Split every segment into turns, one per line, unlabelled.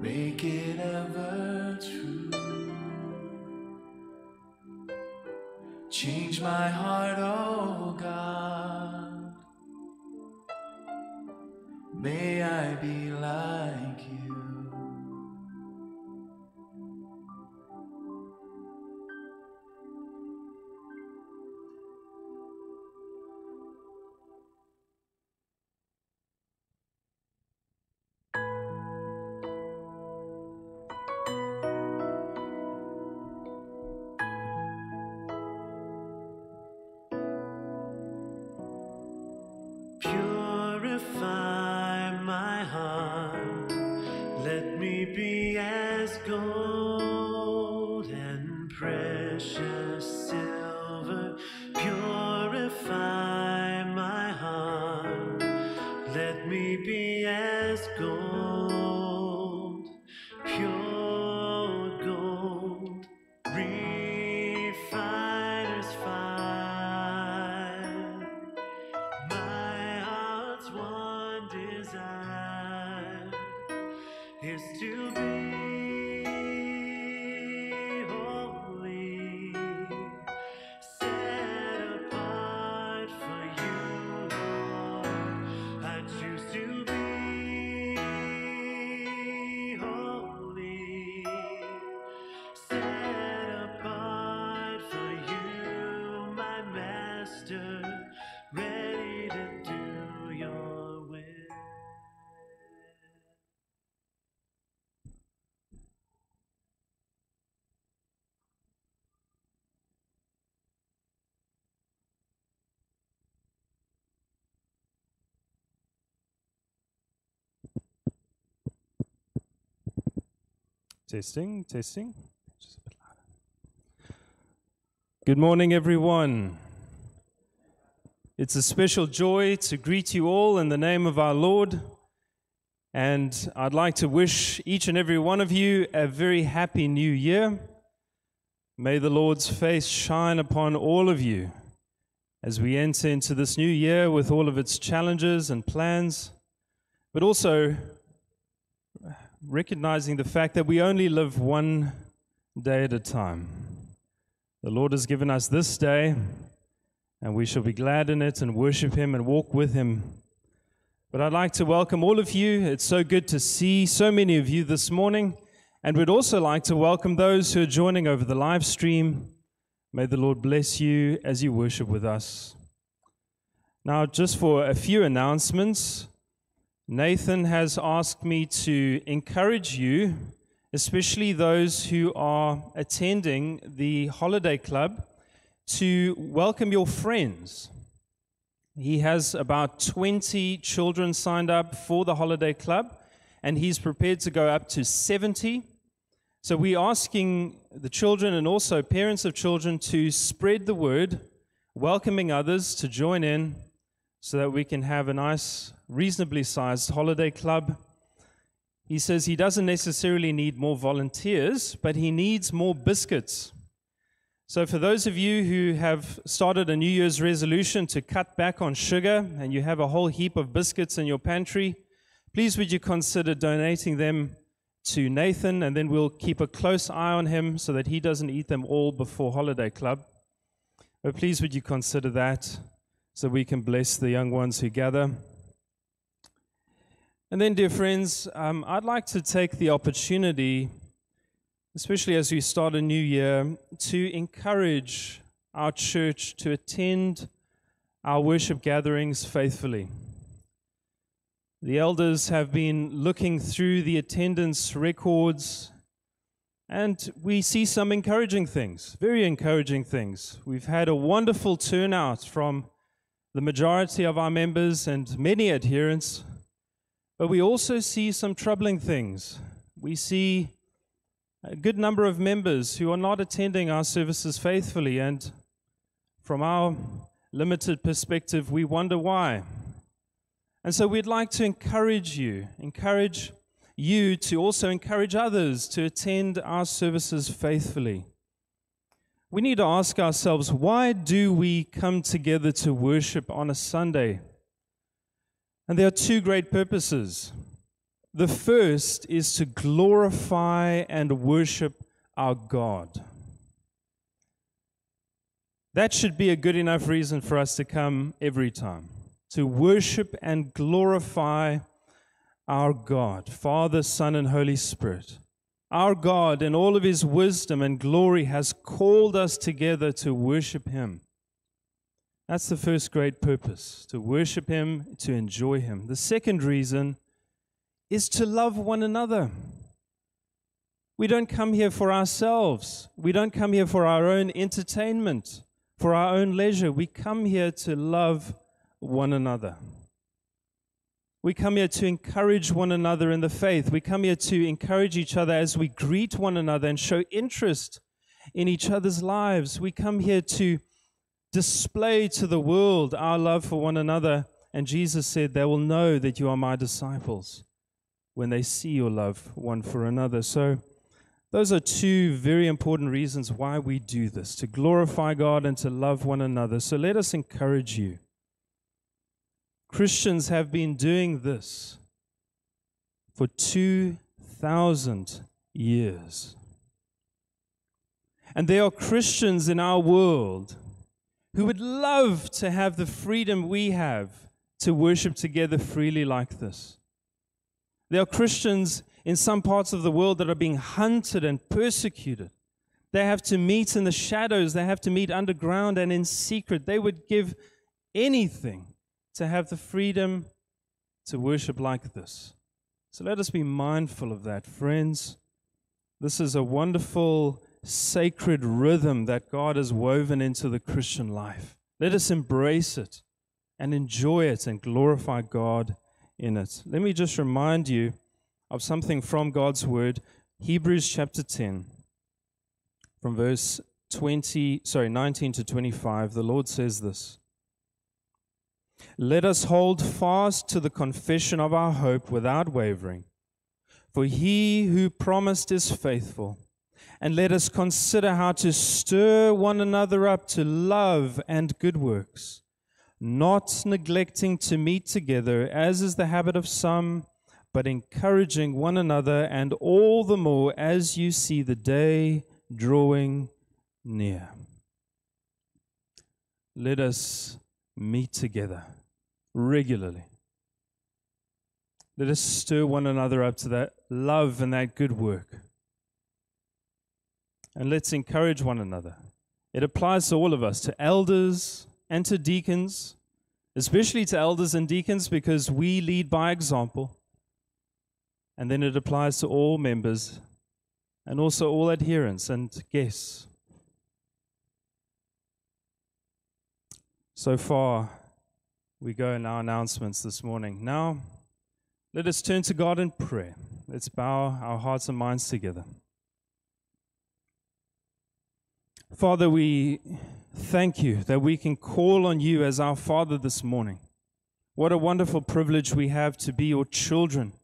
make it ever true. Change my heart, oh God. May I be
Testing, testing. Good morning, everyone. It's a special joy to greet you all in the name of our Lord. And I'd like to wish each and every one of you a very happy new year. May the Lord's face shine upon all of you as we enter into this new year with all of its challenges and plans, but also recognizing the fact that we only live one day at a time. The Lord has given us this day, and we shall be glad in it and worship Him and walk with Him. But I'd like to welcome all of you. It's so good to see so many of you this morning. And we'd also like to welcome those who are joining over the live stream. May the Lord bless you as you worship with us. Now, just for a few announcements. Nathan has asked me to encourage you, especially those who are attending the holiday club, to welcome your friends. He has about 20 children signed up for the holiday club, and he's prepared to go up to 70. So we're asking the children and also parents of children to spread the word, welcoming others to join in so that we can have a nice, reasonably sized holiday club. He says he doesn't necessarily need more volunteers, but he needs more biscuits. So, for those of you who have started a New Year's resolution to cut back on sugar and you have a whole heap of biscuits in your pantry, please would you consider donating them to Nathan and then we'll keep a close eye on him so that he doesn't eat them all before Holiday Club. But please would you consider that so we can bless the young ones who gather. And then, dear friends, um, I'd like to take the opportunity, especially as we start a new year, to encourage our church to attend our worship gatherings faithfully. The elders have been looking through the attendance records, and we see some encouraging things, very encouraging things. We've had a wonderful turnout from the majority of our members and many adherents, but we also see some troubling things. We see a good number of members who are not attending our services faithfully, and from our limited perspective, we wonder why. And so we'd like to encourage you, encourage you to also encourage others to attend our services faithfully. We need to ask ourselves why do we come together to worship on a Sunday? And there are two great purposes. The first is to glorify and worship our God. That should be a good enough reason for us to come every time to worship and glorify our God, Father, Son, and Holy Spirit. Our God, in all of his wisdom and glory, has called us together to worship him. That's the first great purpose to worship him, to enjoy him. The second reason is to love one another. We don't come here for ourselves. We don't come here for our own entertainment, for our own leisure. We come here to love one another. We come here to encourage one another in the faith. We come here to encourage each other as we greet one another and show interest in each other's lives. We come here to display to the world our love for one another. And Jesus said, They will know that you are my disciples when they see your love one for another. So, those are two very important reasons why we do this to glorify God and to love one another. So, let us encourage you Christians have been doing this for 2,000 years. And there are Christians in our world who would love to have the freedom we have to worship together freely like this. There are Christians in some parts of the world that are being hunted and persecuted. They have to meet in the shadows, they have to meet underground and in secret. They would give anything to have the freedom to worship like this. So let us be mindful of that, friends. This is a wonderful, sacred rhythm that God has woven into the Christian life. Let us embrace it and enjoy it and glorify God in it. Let me just remind you of something from God's Word, Hebrews chapter 10, from verse 20, sorry, 19 to 25. The Lord says this. Let us hold fast to the confession of our hope without wavering. For he who promised is faithful. And let us consider how to stir one another up to love and good works, not neglecting to meet together, as is the habit of some, but encouraging one another, and all the more as you see the day drawing near. Let us meet together regularly. Let us stir one another up to that love and that good work. And let's encourage one another. It applies to all of us, to elders and to deacons, especially to elders and deacons because we lead by example. And then it applies to all members and also all adherents and guests. So far, we go in our announcements this morning. Now, let us turn to God in prayer. Let's bow our hearts and minds together. Father, we thank you that we can call on you as our Father this morning. What a wonderful privilege we have to be your children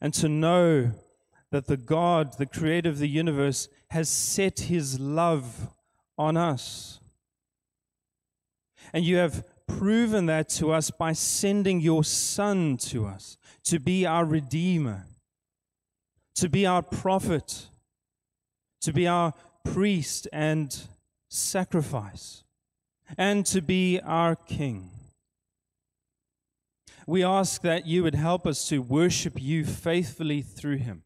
and to know that the God, the creator of the universe, has set his love on us. And you have proven that to us by sending your Son to us to be our Redeemer, to be our prophet, to be our priest and sacrifice, and to be our King. We ask that you would help us to worship you faithfully through him.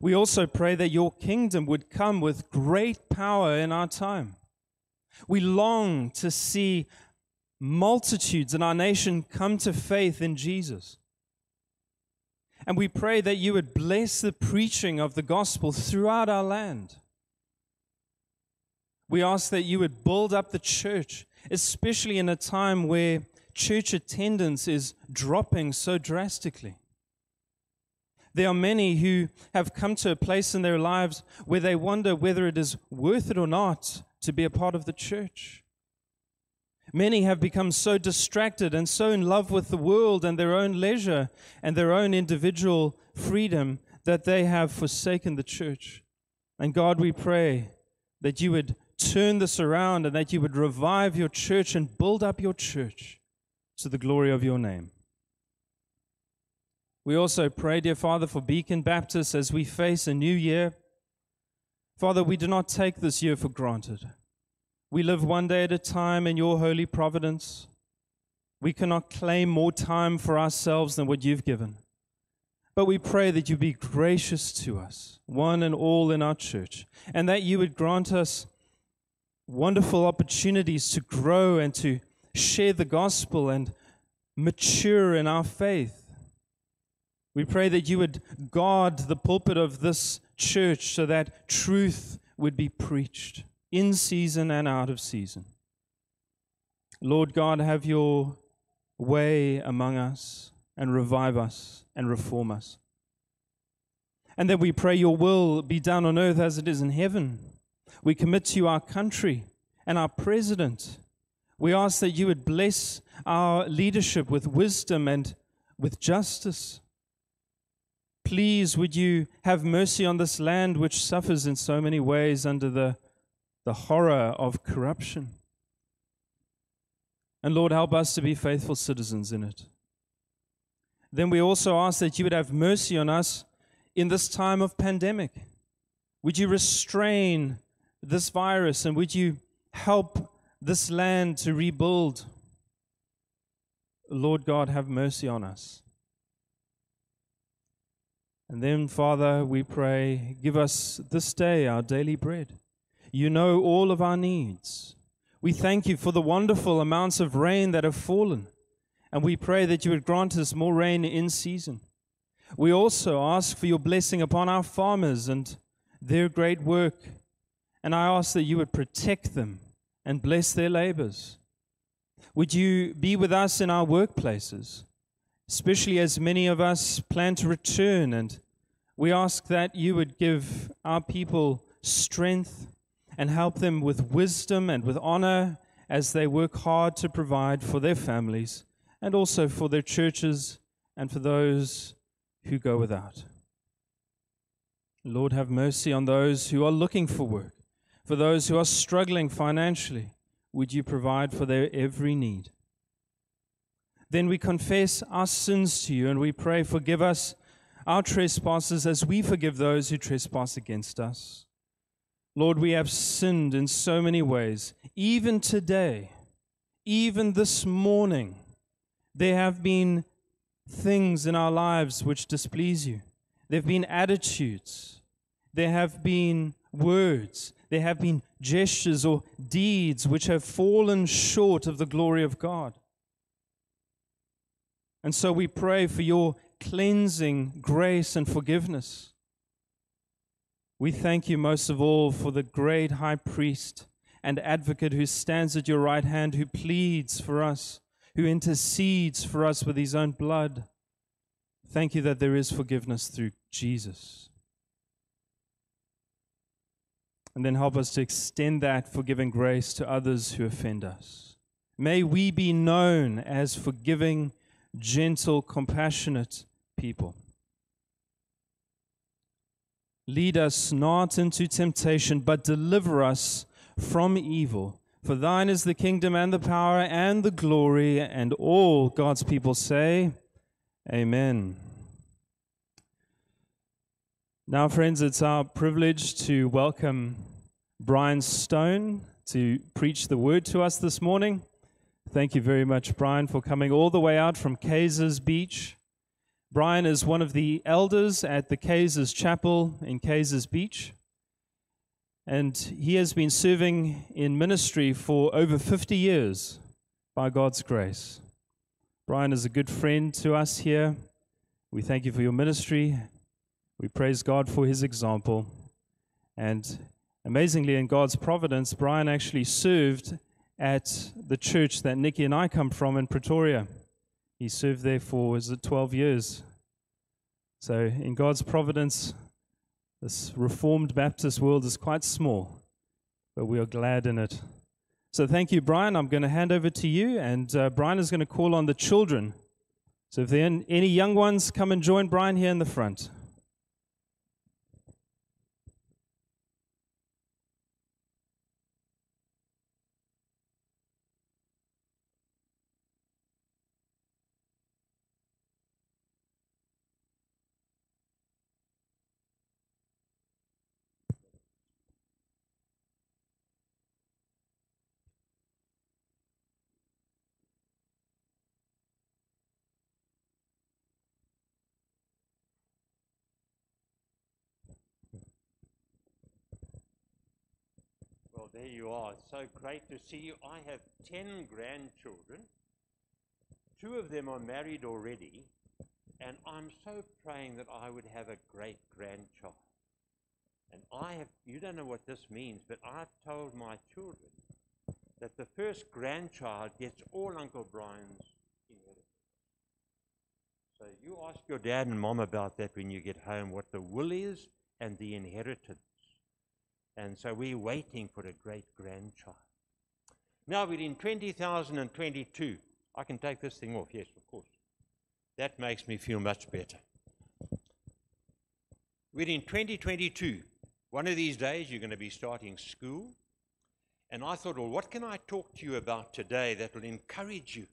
We also pray that your kingdom would come with great power in our time. We long to see multitudes in our nation come to faith in Jesus. And we pray that you would bless the preaching of the gospel throughout our land. We ask that you would build up the church, especially in a time where church attendance is dropping so drastically. There are many who have come to a place in their lives where they wonder whether it is worth it or not to be a part of the church. Many have become so distracted and so in love with the world and their own leisure and their own individual freedom that they have forsaken the church. And God, we pray that you would turn this around and that you would revive your church and build up your church to the glory of your name. We also pray, dear Father, for Beacon Baptist as we face a new year. Father, we do not take this year for granted. We live one day at a time in your holy providence. We cannot claim more time for ourselves than what you've given. But we pray that you be gracious to us, one and all in our church, and that you would grant us wonderful opportunities to grow and to share the gospel and mature in our faith. We pray that you would guard the pulpit of this church so that truth would be preached in season and out of season. Lord God, have your way among us and revive us and reform us. And that we pray your will be done on earth as it is in heaven. We commit to you our country and our president. We ask that you would bless our leadership with wisdom and with justice. Please, would you have mercy on this land which suffers in so many ways under the, the horror of corruption? And Lord, help us to be faithful citizens in it. Then we also ask that you would have mercy on us in this time of pandemic. Would you restrain this virus and would you help this land to rebuild? Lord God, have mercy on us. And then, Father, we pray, give us this day our daily bread. You know all of our needs. We thank you for the wonderful amounts of rain that have fallen, and we pray that you would grant us more rain in season. We also ask for your blessing upon our farmers and their great work, and I ask that you would protect them and bless their labors. Would you be with us in our workplaces, especially as many of us plan to return? And we ask that you would give our people strength and help them with wisdom and with honor as they work hard to provide for their families and also for their churches and for those who go without. Lord, have mercy on those who are looking for work, for those who are struggling financially. Would you provide for their every need? Then we confess our sins to you and we pray, forgive us our trespasses as we forgive those who trespass against us. Lord, we have sinned in so many ways. Even today, even this morning, there have been things in our lives which displease you. There have been attitudes. There have been words. There have been gestures or deeds which have fallen short of the glory of God. And so we pray for your cleansing grace and forgiveness. We thank you most of all for the great high priest and advocate who stands at your right hand, who pleads for us, who intercedes for us with his own blood. Thank you that there is forgiveness through Jesus. And then help us to extend that forgiving grace to others who offend us. May we be known as forgiving, gentle, compassionate people. Lead us not into temptation, but deliver us from evil. For thine is the kingdom and the power and the glory, and all God's people say, Amen. Now, friends, it's our privilege to welcome Brian Stone to preach the word to us this morning. Thank you very much, Brian, for coming all the way out from Kaysers Beach Brian is one of the elders at the Kaysers Chapel in Kaysers Beach. And he has been serving in ministry for over 50 years by God's grace. Brian is a good friend to us here. We thank you for your ministry. We praise God for his example. And amazingly, in God's providence, Brian actually served at the church that Nikki and I come from in Pretoria. He served there for, is it 12 years? So, in God's providence, this Reformed Baptist world is quite small, but we are glad in it. So, thank you, Brian. I'm going to hand over to you, and uh, Brian is going to call on the children. So, if there are any young ones, come and join Brian here in the front.
You are. So great to see you. I have 10 grandchildren. Two of them are married already. And I'm so praying that I would have a great grandchild. And I have, you don't know what this means, but I've told my children that the first grandchild gets all Uncle Brian's inheritance. So you ask your dad and mom about that when you get home, what the will is and the inheritance. And so we're waiting for a great grandchild. Now we're in 2022. I can take this thing off, yes, of course. That makes me feel much better. We're in 2022. One of these days, you're going to be starting school. And I thought, well, what can I talk to you about today that will encourage you?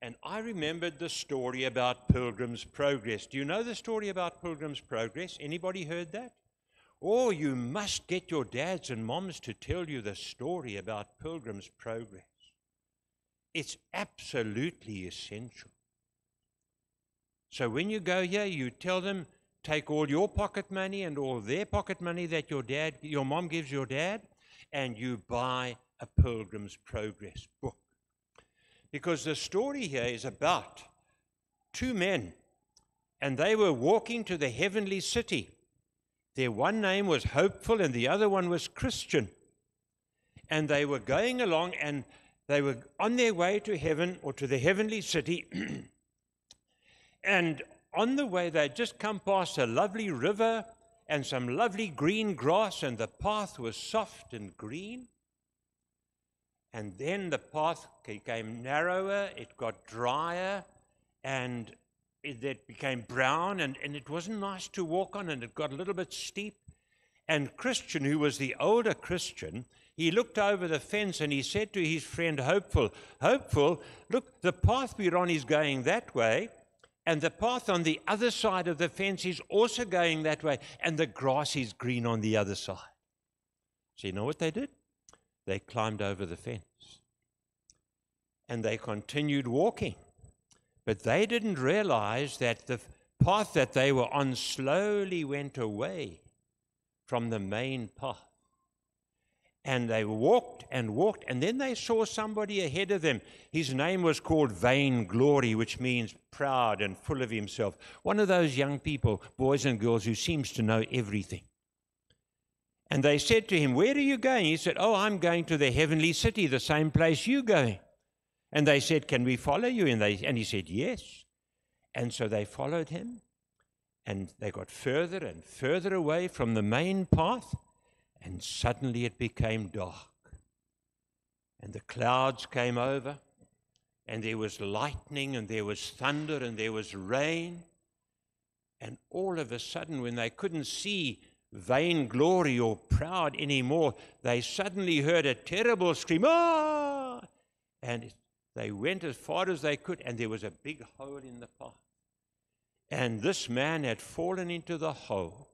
And I remembered the story about Pilgrim's Progress. Do you know the story about Pilgrim's Progress? Anybody heard that? Oh, you must get your dads and moms to tell you the story about Pilgrim's Progress. It's absolutely essential. So when you go here, you tell them, take all your pocket money and all their pocket money that your dad, your mom gives your dad, and you buy a Pilgrim's Progress book. Because the story here is about two men, and they were walking to the heavenly city. Their one name was Hopeful, and the other one was Christian. And they were going along, and they were on their way to heaven or to the heavenly city. and on the way, they'd just come past a lovely river and some lovely green grass, and the path was soft and green. And then the path became narrower, it got drier, and Eh, it, it became brown, and, and it wasn't nice to walk on, and it got a little bit steep. And Christian, who was the older Christian, he looked over the fence and he said to his friend Hopeful, Hopeful, look, the path we're on is going that way, and the path on the other side of the fence is also going that way, and the grass is green on the other side. So, you know what they did? They climbed over the fence and they continued walking. But they didn't realize that the path that they were on slowly went away from the main path. And they walked and walked, and then they saw somebody ahead of them. His name was called Vainglory, which means proud and full of himself. One of those young people, boys and girls, who seems to know everything. And they said to him, Where are you going? He said, Oh, I'm going to the heavenly city, the same place you're going. And they said, Can we follow you? And, they, and he said, Yes. And so they followed him, and they got further and further away from the main path. And suddenly it became dark. And the clouds came over, and there was lightning, and there was thunder, and there was rain. And all of a sudden, when they couldn't see vainglory or proud anymore, they suddenly heard a terrible scream, ah! And they went as far as they could, and there was a big hole in the path. And this man had fallen into the hole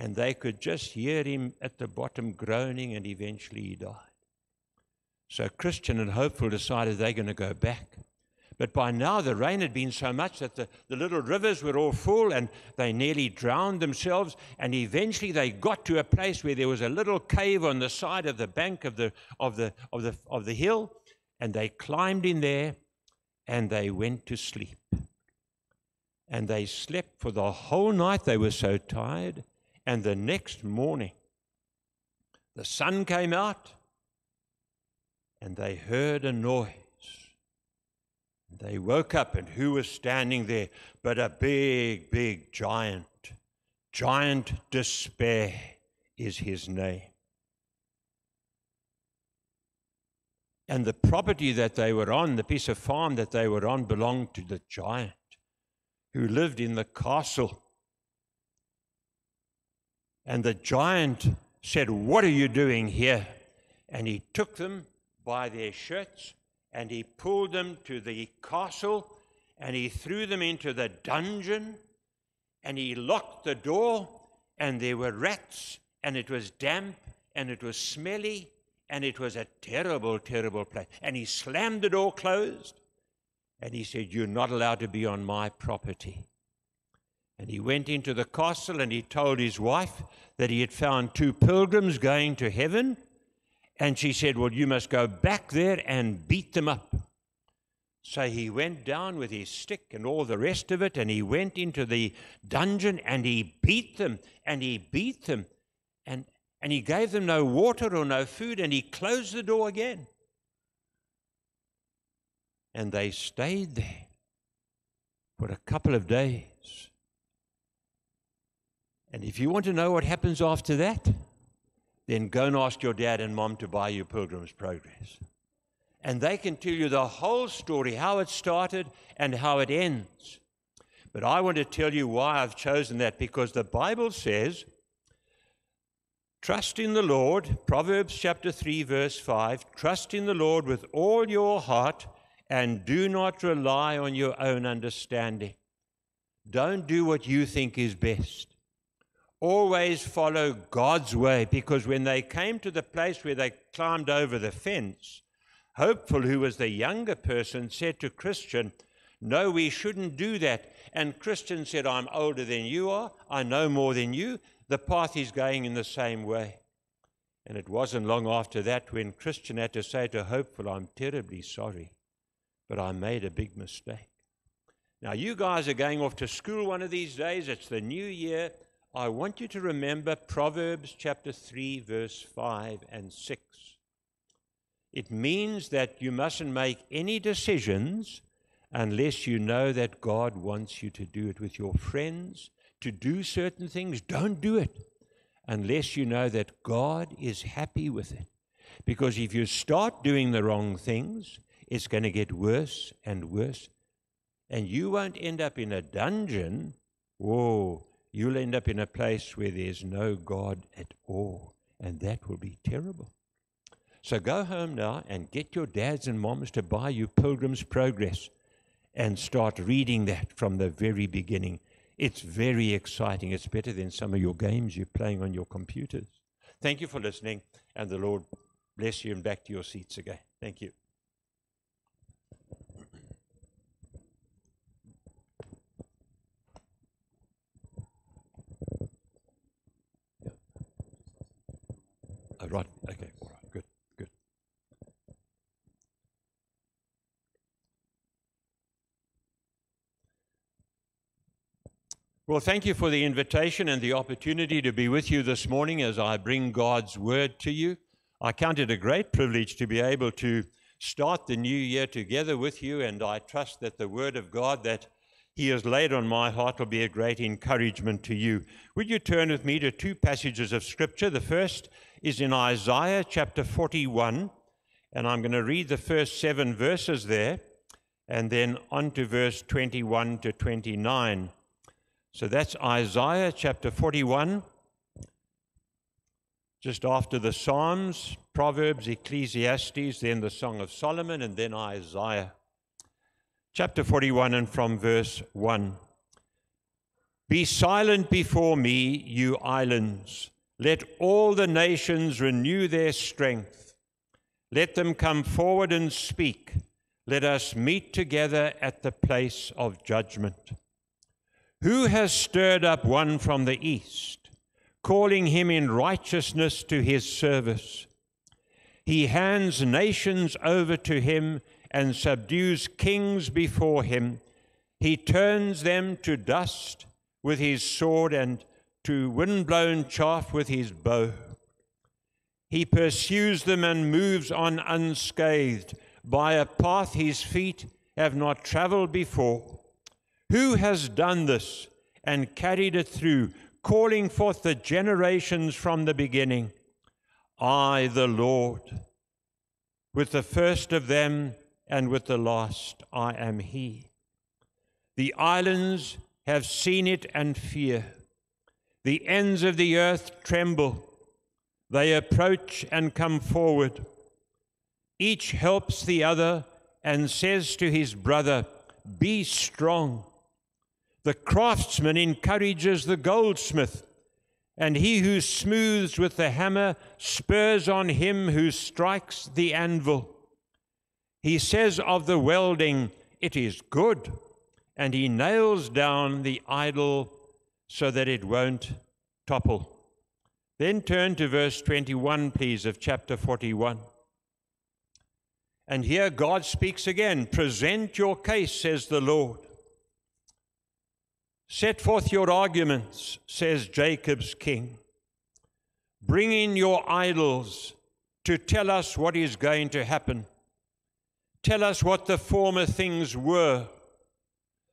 and they could just hear him at the bottom groaning, and eventually he died. So Christian and Hopeful decided they're going to go back. But by now, the rain had been so much that the, the little rivers were all full and they nearly drowned themselves. And eventually, they got to a place where there was a little cave on the side of the bank of the, of the, of the, of the hill. And they climbed in there and they went to sleep. And they slept for the whole night. They were so tired. And the next morning, the sun came out and they heard a noise. They woke up, and who was standing there but a big, big giant? Giant Despair is his name. And the property that they were on, the piece of farm that they were on, belonged to the giant who lived in the castle and the giant said, What are you doing here? And he took them by their shirts and he pulled them to the castle and he threw them into the dungeon and he locked the door and there were rats and it was damp and it was smelly and it was a terrible, terrible place. And he slammed the door closed and he said, You're not allowed to be on my property. And he went into the castle and he told his wife that he had found two pilgrims going to heaven And she said, Well, you must go back there and beat them up. So he went down with his stick and all the rest of it, and he went into the dungeon and he beat them and he beat them. And, and he gave them no water or no food, and he closed the door again. And they stayed there for a couple of days. And if you want to know what happens after that, then go and ask your dad and mom to buy you Pilgrim's Progress. And they can tell you the whole story, how it started and how it ends. But I want to tell you why I've chosen that because the Bible says, Trust in the Lord, Proverbs chapter 3, verse 5, trust in the Lord with all your heart and do not rely on your own understanding. Don't do what you think is best always follow God's way because when they came to the place where they climbed over the fence, Hopeful, who was the younger person, said to Christian, No, we shouldn't do that. And Christian said, I'm older than you are, I know more than you. The path is going in the same way. And it wasn't long after that when Christian had to say to Hopeful, I'm terribly sorry, but I made a big mistake. Now, you guys are going off to school one of these days. It's the new year. I want you to remember Proverbs chapter 3, verse 5 and 6. It means that you mustn't make any decisions unless you know that God wants you to do it with your friends, to do certain things. Don't do it unless you know that God is happy with it. Because if you start doing the wrong things, it's going to get worse and worse. And you won't end up in a dungeon. Whoa, you'll end up in a place where there's no God at all. And that will be terrible. So go home now and get your dads and moms to buy you Pilgrim's Progress and start reading that from the very beginning. It's very exciting. It's better than some of your games you're playing on your computers. Thank you for listening, and the Lord bless you and back to your seats again. Thank you. Right. Okay. All right. Good. Good. Well, thank you for the invitation and the opportunity to be with you this morning as I bring God's word to you. I count it a great privilege to be able to start the new year together with you, and I trust that the word of God that He has laid on my heart will be a great encouragement to you. Would you turn with me to two passages of Scripture? The first is in Isaiah chapter 41, and I'm going to read the first seven verses there, and then on to verse 21 to 29. So that's Isaiah chapter 41, just after the Psalms, Proverbs, Ecclesiastes, then the Song of Solomon, and then Isaiah. Chapter 41 and from verse 1. Be silent before me, you islands. Let all the nations renew their strength. Let them come forward and speak. Let us meet together at the place of judgment. Who has stirred up one from the east, calling him in righteousness to his service? He hands nations over to him and subdues kings before him. He turns them to dust with his sword and to wind-blown chaff with his bow. He pursues them and moves on unscathed by a path his feet have not traveled before. Who has done this and carried it through, calling forth the generations from the beginning? I, the Lord. With the first of them and with the last, I am He. The islands have seen it and fear. The ends of the earth tremble. They approach and come forward. Each helps the other and says to his brother, Be strong. The craftsman encourages the goldsmith, and he who smooths with the hammer spurs on him who strikes the anvil. He says of the welding, It is good, and he nails down the idol so that it won't topple. Then turn to verse 21, please, of chapter 41. And here God speaks again Present your case, says the Lord. Set forth your arguments, says Jacob's king. Bring in your idols to tell us what is going to happen. Tell us what the former things were,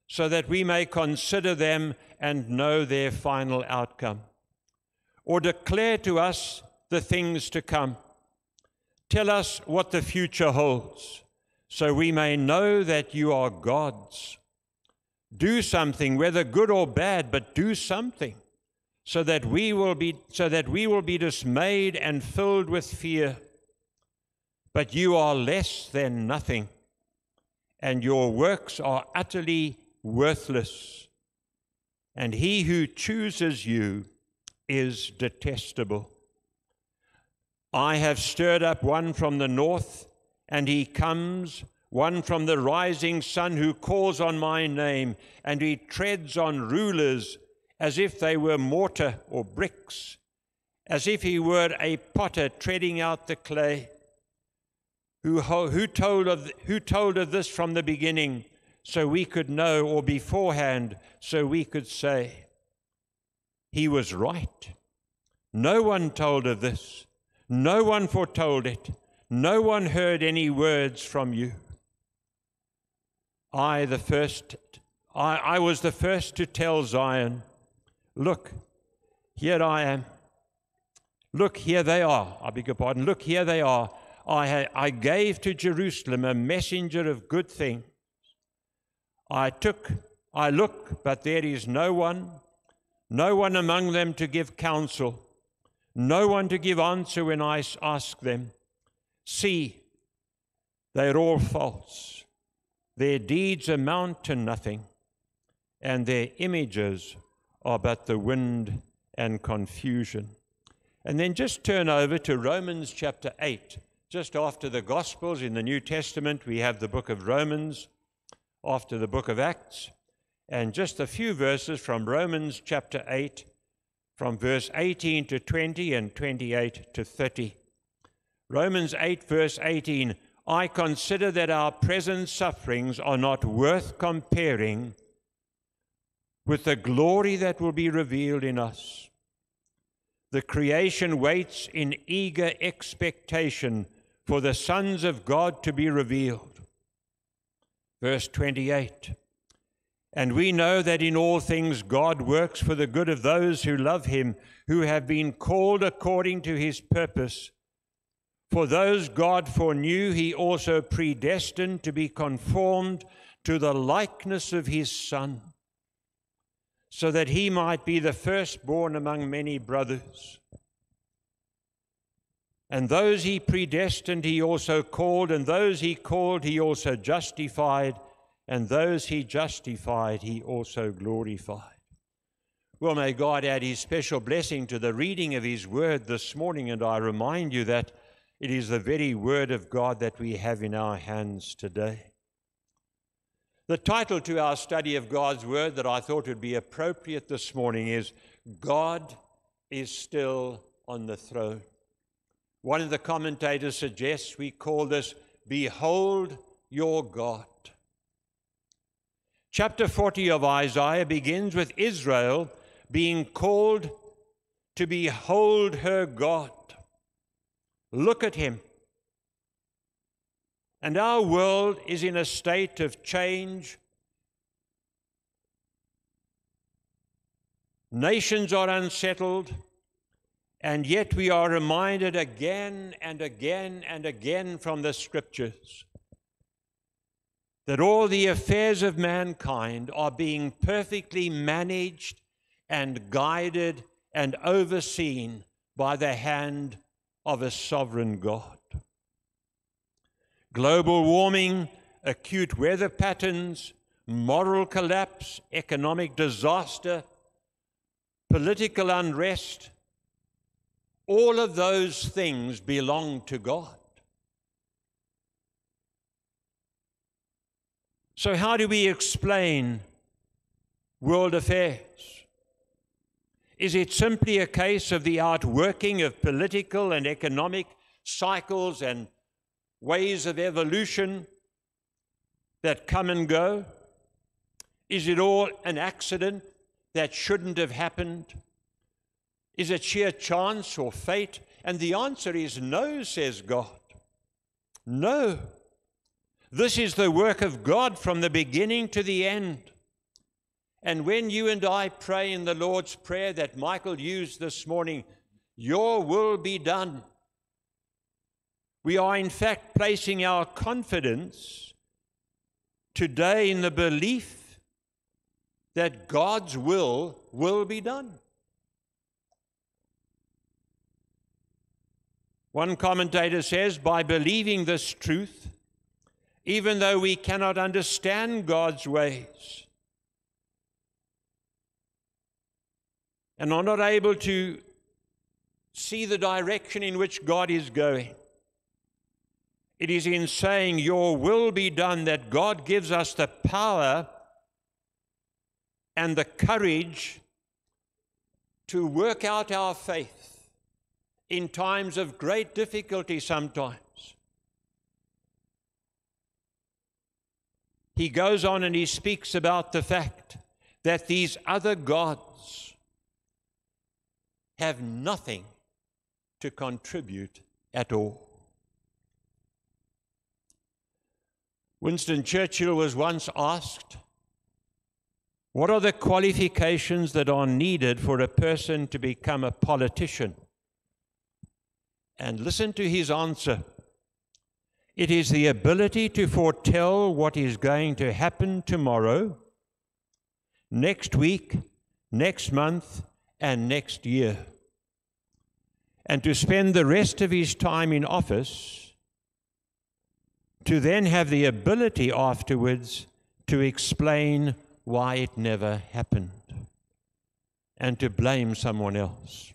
so that we may consider them and know their final outcome. Or declare to us the things to come. Tell us what the future holds, so we may know that you are gods. Do something, whether good or bad, but do something so that we will be so that we will be dismayed and filled with fear. But you are less than nothing and your works are utterly worthless. And he who chooses you is detestable. I have stirred up one from the north and he comes one from the rising sun who calls on my name and he treads on rulers as if they were mortar or bricks, as if he were a potter treading out the clay. Who, who, told of, who told of this from the beginning so we could know, or beforehand so we could say? He was right. No one told of this. No one foretold it. No one heard any words from you. I, the first, I, I was the first to tell Zion, Look, here I am. Look, here they are. I beg your pardon. Look, here they are. I, I gave to Jerusalem a messenger of good things. I took, I look, but there is no one, no one among them to give counsel, no one to give answer when I ask them. See, they are all false. Their deeds amount to nothing, and their images are but the wind and confusion. And then just turn over to Romans chapter 8. Just after the Gospels in the New Testament, we have the book of Romans, after the book of Acts, and just a few verses from Romans chapter 8, from verse 18 to 20 and 28 to 30. Romans 8, verse 18 I consider that our present sufferings are not worth comparing with the glory that will be revealed in us. The creation waits in eager expectation for the sons of God to be revealed. Verse 28 And we know that in all things God works for the good of those who love him, who have been called according to his purpose. For those God foreknew, he also predestined to be conformed to the likeness of his Son so that he might be the firstborn among many brothers. And those he predestined, he also called, and those he called, he also justified, and those he justified, he also glorified. Well, may God add his special blessing to the reading of his word this morning, and I remind you that it is the very word of God that we have in our hands today. The title to our study of God's Word that I thought would be appropriate this morning is God is Still on the Throne. One of the commentators suggests we call this Behold Your God. Chapter 40 of Isaiah begins with Israel being called to behold her God. Look at him. And our world is in a state of change. Nations are unsettled, and yet we are reminded again and again and again from the scriptures that all the affairs of mankind are being perfectly managed and guided and overseen by the hand of a sovereign God global warming, acute weather patterns, moral collapse, economic disaster, political unrest, all of those things belong to God. So, how do we explain world affairs? Is it simply a case of the outworking of political and economic cycles and ways of evolution that come and go? Is it all an accident that shouldn't have happened? Is it sheer chance or fate? And the answer is no, says God. No. This is the work of God from the beginning to the end. And when you and I pray in the Lord's Prayer that Michael used this morning, Your will be done, we are in fact placing our confidence today in the belief that God's will will be done. One commentator says, by believing this truth, even though we cannot understand God's ways and are not able to see the direction in which God is going, it is in saying, Your will be done, that God gives us the power and the courage to work out our faith in times of great difficulty sometimes. He goes on and he speaks about the fact that these other gods have nothing to contribute at all. Winston Churchill was once asked, What are the qualifications that are needed for a person to become a politician? And listen to his answer. It is the ability to foretell what is going to happen tomorrow, next week, next month, and next year. And to spend the rest of his time in office to then have the ability afterwards to explain why it never happened and to blame someone else.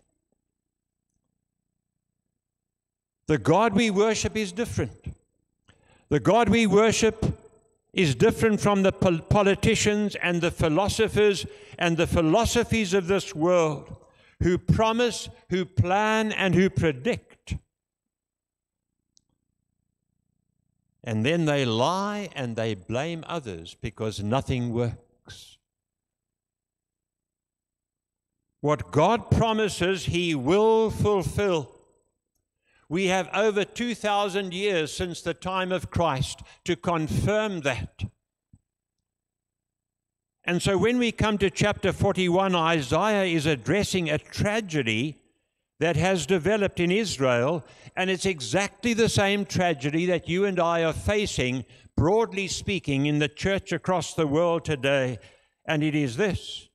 The God we worship is different. The God we worship is different from the politicians and the philosophers and the philosophies of this world who promise, who plan, and who predict. And then they lie and they blame others because nothing works. What God promises, He will fulfill. We have over 2,000 years since the time of Christ to confirm that. And so when we come to chapter 41, Isaiah is addressing a tragedy that has developed in Israel, and it's exactly the same tragedy that you and I are facing, broadly speaking, in the church across the world today. And it is this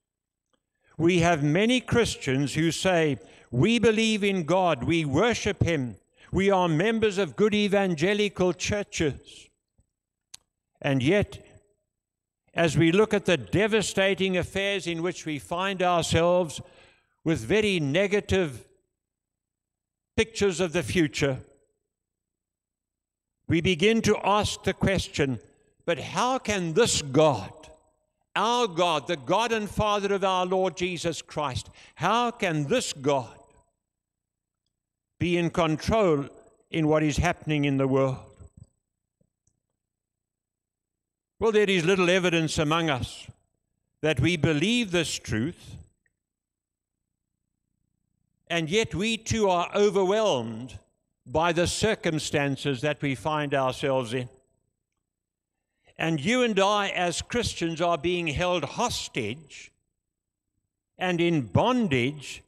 we have many Christians who say, We believe in God, we worship Him, we are members of good evangelical churches. And yet, as we look at the devastating affairs in which we find ourselves with very negative pictures of the future, we begin to ask the question but how can this God, our God, the God and Father of our Lord Jesus Christ, how can this God be in control in what is happening in the world? Well, there is little evidence among us that we believe this truth and yet we too are overwhelmed by the circumstances that we find ourselves in. And you and I, as Christians, are being held hostage and in bondage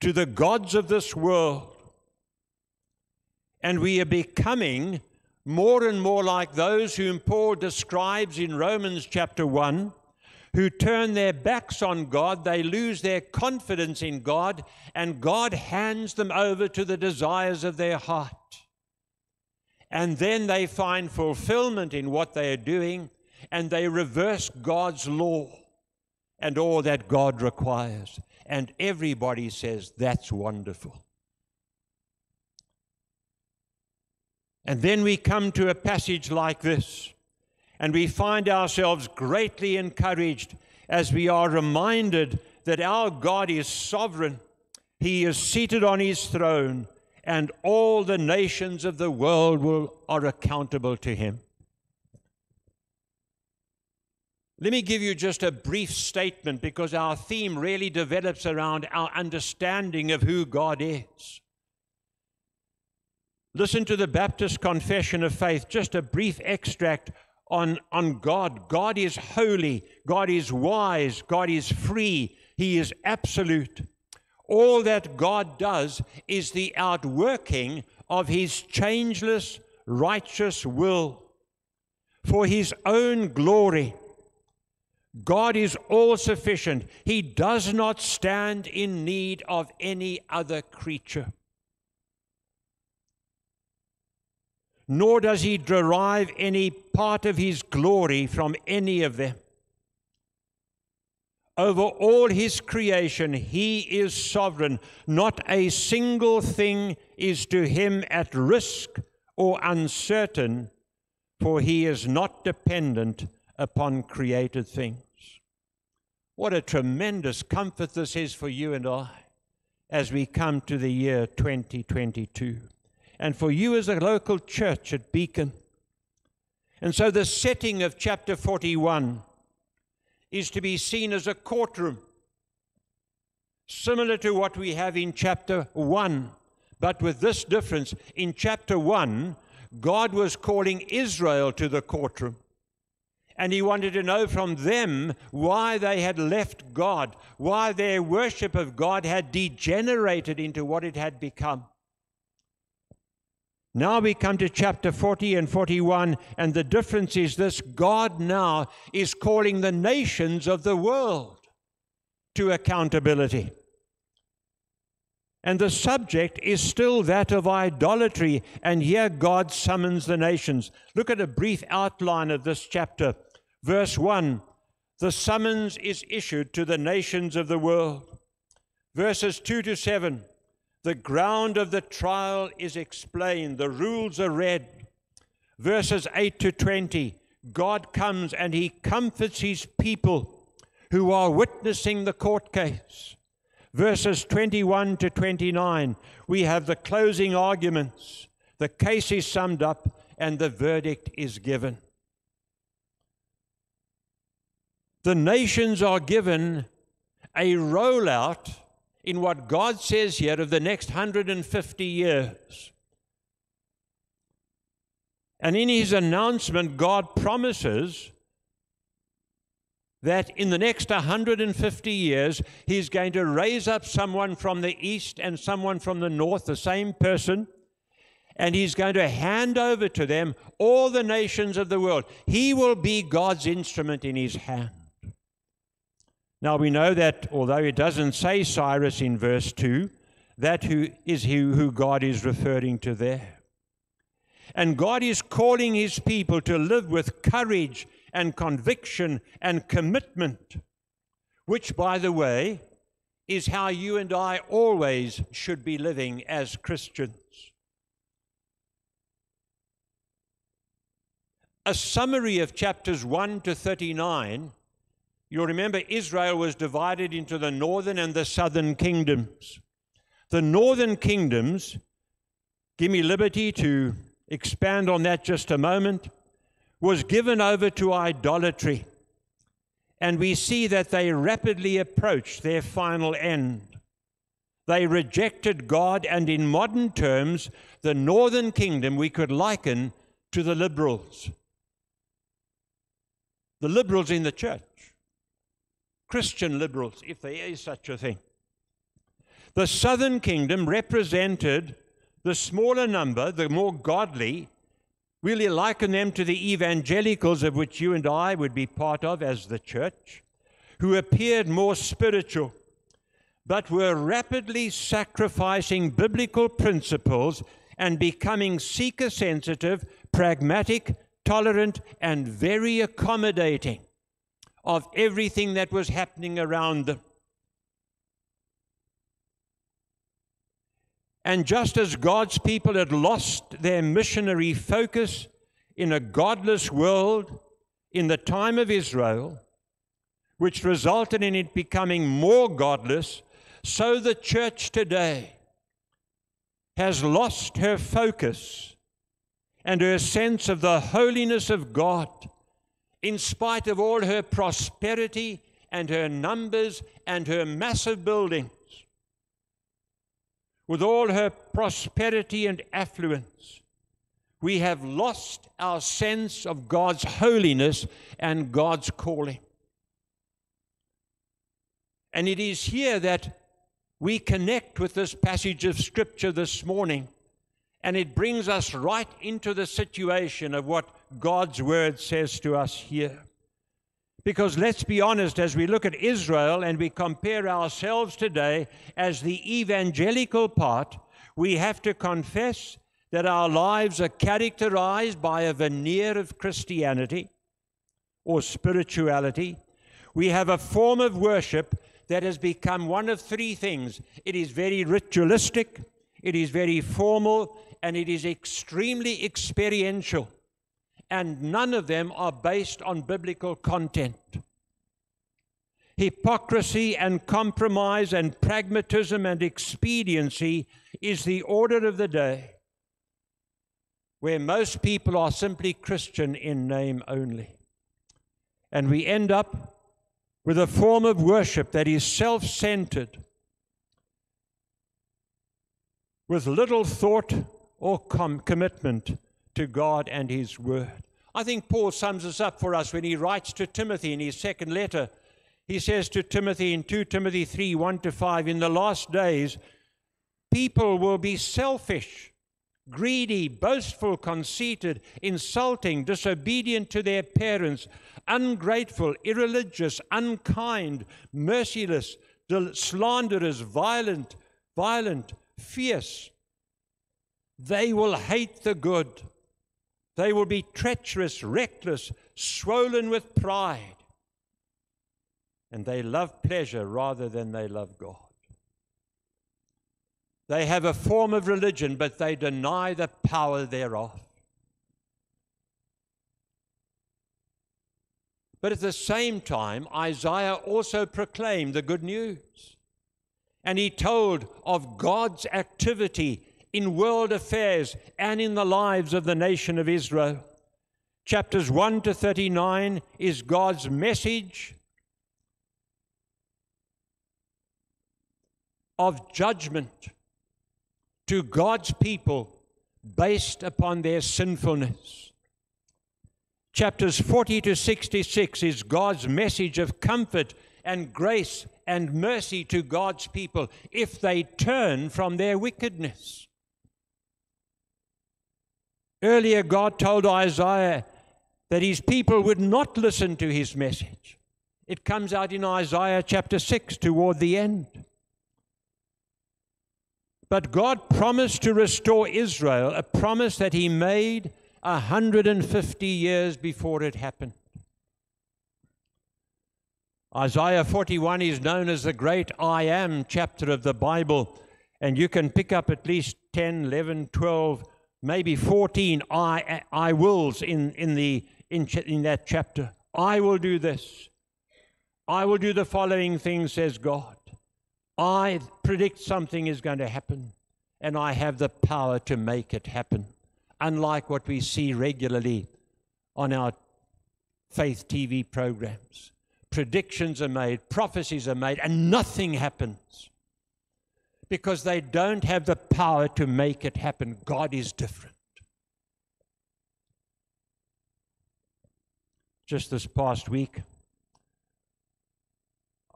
to the gods of this world. And we are becoming more and more like those whom Paul describes in Romans chapter 1 who turn their backs on God, they lose their confidence in God, and God hands them over to the desires of their heart. And then they find fulfillment in what they are doing, and they reverse God's law and all that God requires. And everybody says, That's wonderful. And then we come to a passage like this and we find ourselves greatly encouraged as we are reminded that our God is sovereign. He is seated on his throne, and all the nations of the world will, are accountable to him. Let me give you just a brief statement because our theme really develops around our understanding of who God is. Listen to the Baptist Confession of Faith, just a brief extract on, on God. God is holy, God is wise, God is free, He is absolute. All that God does is the outworking of His changeless, righteous will for His own glory God is all sufficient. He does not stand in need of any other creature. Nor does he derive any part of his glory from any of them. Over all his creation, he is sovereign. Not a single thing is to him at risk or uncertain, for he is not dependent upon created things. What a tremendous comfort this is for you and I as we come to the year 2022. And for you as a local church at Beacon. And so the setting of chapter 41 is to be seen as a courtroom, similar to what we have in chapter 1, but with this difference. In chapter 1, God was calling Israel to the courtroom and he wanted to know from them why they had left God, why their worship of God had degenerated into what it had become. Now we come to chapter 40 and 41, and the difference is this God now is calling the nations of the world to accountability. And the subject is still that of idolatry, and here God summons the nations. Look at a brief outline of this chapter. Verse 1 The summons is issued to the nations of the world. Verses 2 to 7 The ground of the trial is explained, the rules are read. Verses 8 to 20 God comes and he comforts his people who are witnessing the court case. Verses 21 to 29, we have the closing arguments. The case is summed up and the verdict is given. the nations are given a rollout in what God says here of the next 150 years. And in his announcement, God promises that in the next 150 years, he's going to raise up someone from the east and someone from the north, the same person, and he's going to hand over to them all the nations of the world. He will be God's instrument in his hand. Now we know that although it doesn't say Cyrus in verse 2, that who is he who God is referring to there. And God is calling his people to live with courage and conviction and commitment, which, by the way, is how you and I always should be living as Christians. A summary of chapters 1 to 39 You'll remember Israel was divided into the northern and the southern kingdoms. The northern kingdoms, give me liberty to expand on that just a moment, was given over to idolatry. And we see that they rapidly approached their final end. They rejected God, and in modern terms, the northern kingdom we could liken to the liberals. The liberals in the church. Christian liberals, if there is such a thing. The southern kingdom represented the smaller number, the more godly. Really liken them to the evangelicals, of which you and I would be part of as the church, who appeared more spiritual, but were rapidly sacrificing biblical principles and becoming seeker sensitive, pragmatic, tolerant, and very accommodating of everything that was happening around them. And just as God's people had lost their missionary focus in a godless world in the time of Israel, which resulted in it becoming more godless, so the church today has lost her focus and her sense of the holiness of God in spite of all her prosperity and her numbers and her massive buildings. With all her prosperity and affluence, we have lost our sense of God's holiness and God's calling. And it is here that we connect with this passage of Scripture this morning, and it brings us right into the situation of what God's Word says to us here. Because let's be honest, as we look at Israel and we compare ourselves today as the evangelical part, we have to confess that our lives are characterized by a veneer of Christianity or spirituality. We have a form of worship that has become one of three things it is very ritualistic, it is very formal, and it is extremely experiential. And none of them are based on biblical content. Hypocrisy and compromise and pragmatism and expediency is the order of the day, where most people are simply Christian in name only. And we end up with a form of worship that is self centered, with little thought or com- commitment to God and His Word. I think Paul sums this up for us when he writes to Timothy in his second letter. He says to Timothy in 2 Timothy 3 1 to 5, In the last days, people will be selfish, greedy, boastful, conceited, insulting, disobedient to their parents, ungrateful, irreligious, unkind, merciless, slanderers, violent, violent, fierce. They will hate the good. They will be treacherous, reckless, swollen with pride. And they love pleasure rather than they love God. They have a form of religion, but they deny the power thereof. But at the same time, Isaiah also proclaimed the good news. And he told of God's activity in world affairs and in the lives of the nation of Israel. Chapters 1 to 39 is God's message of judgment to God's people based upon their sinfulness. Chapters 40 to 66 is God's message of comfort and grace and mercy to God's people if they turn from their wickedness. Earlier, God told Isaiah that his people would not listen to his message. It comes out in Isaiah chapter 6 toward the end. But God promised to restore Israel, a promise that he made 150 years before it happened. Isaiah 41 is known as the great I am chapter of the Bible, and you can pick up at least 10, 11, 12, maybe 14 I, I wills in, in, the, in, in that chapter. I will do this. I will do the following thing, says God. I predict something is going to happen, and I have the power to make it happen unlike what we see regularly on our faith TV programs. Predictions are made, prophecies are made, and nothing happens because they don't have the power to make it happen. God is different. Just this past week,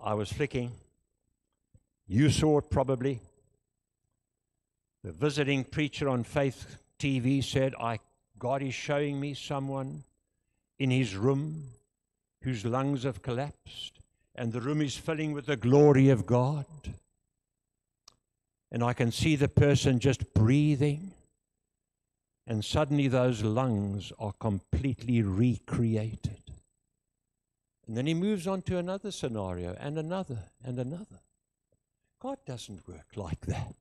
I was flicking. You saw it probably. The visiting preacher on Faith TV said, I, God is showing me someone in his room whose lungs have collapsed, and the room is filling with the glory of God. And I can see the person just breathing, and suddenly those lungs are completely recreated. And then he moves on to another scenario, and another, and another. God doesn't work like that.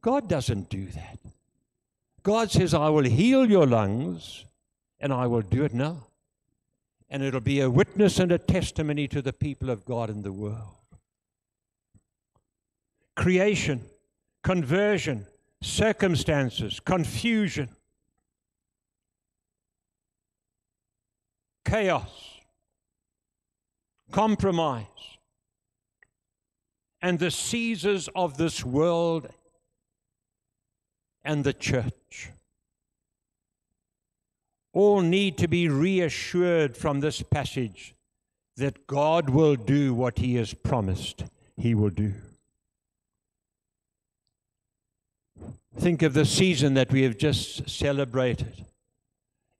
God doesn't do that. God says, I will heal your lungs, and I will do it now. and it'll be a witness and a testimony to the people of God in the world. Creation, conversion, circumstances, confusion, chaos, compromise, and the Caesars of this world and the church all need to be reassured from this passage that God will do what He has promised He will do. Think of the season that we have just celebrated.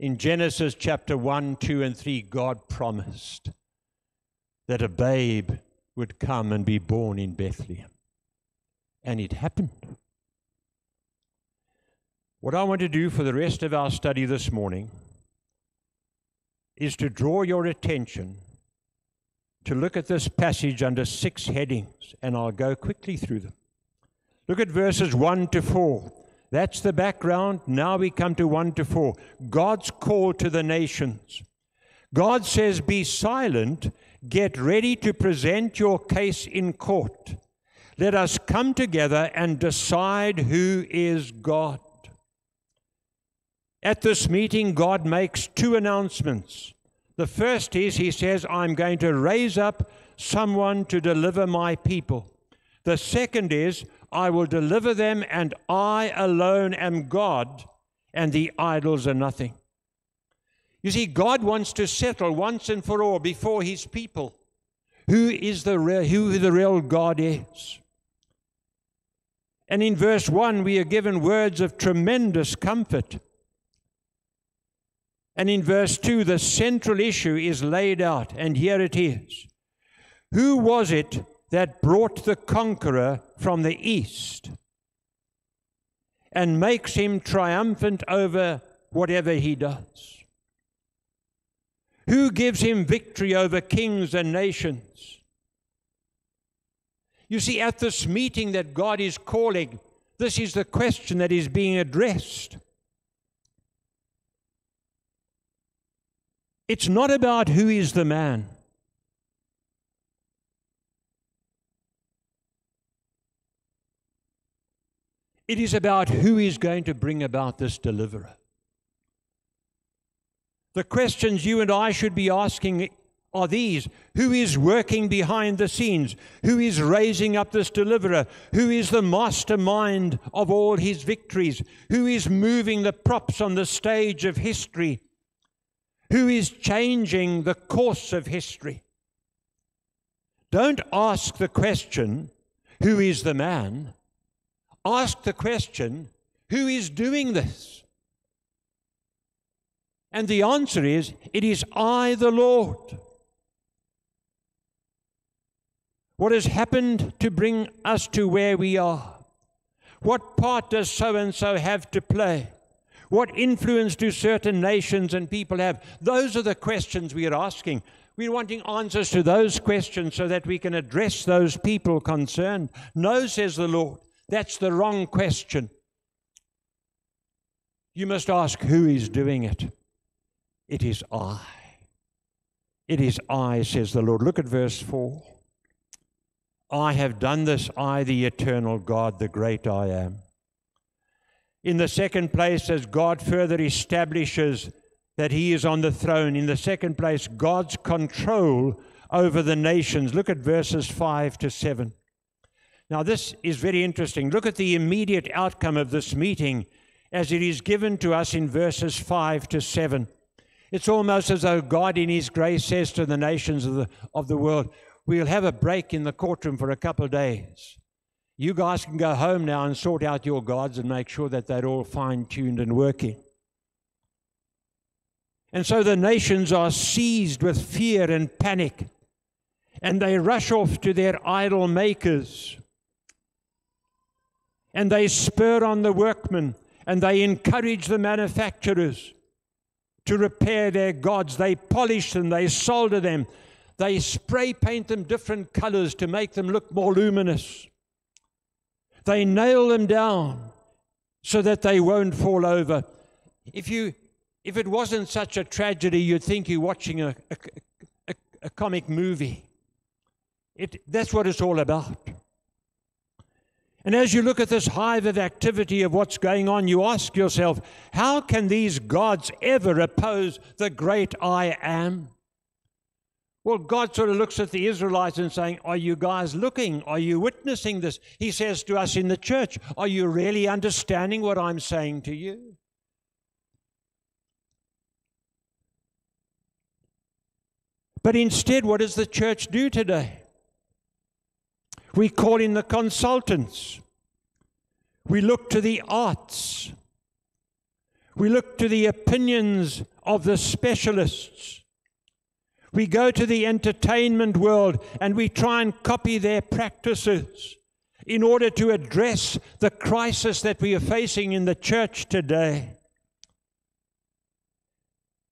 In Genesis chapter 1, 2, and 3, God promised that a babe would come and be born in Bethlehem. And it happened. What I want to do for the rest of our study this morning is to draw your attention to look at this passage under six headings, and I'll go quickly through them. Look at verses 1 to 4. That's the background. Now we come to 1 to 4. God's call to the nations. God says, Be silent, get ready to present your case in court. Let us come together and decide who is God. At this meeting, God makes two announcements. The first is He says, I'm going to raise up someone to deliver my people. The second is, I will deliver them, and I alone am God, and the idols are nothing. You see, God wants to settle once and for all before His people who is the real, who the real God is. And in verse 1, we are given words of tremendous comfort. And in verse 2, the central issue is laid out, and here it is. Who was it that brought the conqueror from the east and makes him triumphant over whatever he does? Who gives him victory over kings and nations? You see, at this meeting that God is calling, this is the question that is being addressed. It's not about who is the man. It is about who is going to bring about this deliverer. The questions you and I should be asking are these Who is working behind the scenes? Who is raising up this deliverer? Who is the mastermind of all his victories? Who is moving the props on the stage of history? who is changing the course of history. Don't ask the question, who is the man? Ask the question, who is doing this? And the answer is, it is I, the Lord. What has happened to bring us to where we are? What part does so and so have to play? What influence do certain nations and people have? Those are the questions we are asking. We're wanting answers to those questions so that we can address those people concerned. No, says the Lord, that's the wrong question. You must ask who is doing it. It is I. It is I, says the Lord. Look at verse 4. I have done this, I, the eternal God, the great I am. In the second place, as God further establishes that He is on the throne. In the second place, God's control over the nations. Look at verses 5 to 7. Now, this is very interesting. Look at the immediate outcome of this meeting as it is given to us in verses 5 to 7. It's almost as though God, in His grace, says to the nations of the, of the world, We'll have a break in the courtroom for a couple of days. You guys can go home now and sort out your gods and make sure that they're all fine tuned and working. And so the nations are seized with fear and panic, and they rush off to their idol makers. And they spur on the workmen, and they encourage the manufacturers to repair their gods. They polish them, they solder them, they spray paint them different colors to make them look more luminous. They nail them down so that they won't fall over. If you, if it wasn't such a tragedy, you'd think you're watching a, a, a, a comic movie. It, that's what it's all about. And as you look at this hive of activity of what's going on, you ask yourself, how can these gods ever oppose the great I am? Well, God sort of looks at the Israelites and saying, Are you guys looking? Are you witnessing this? He says to us in the church, Are you really understanding what I'm saying to you? But instead, what does the church do today? We call in the consultants. We look to the arts. We look to the opinions of the specialists. We go to the entertainment world and we try and copy their practices in order to address the crisis that we are facing in the church today.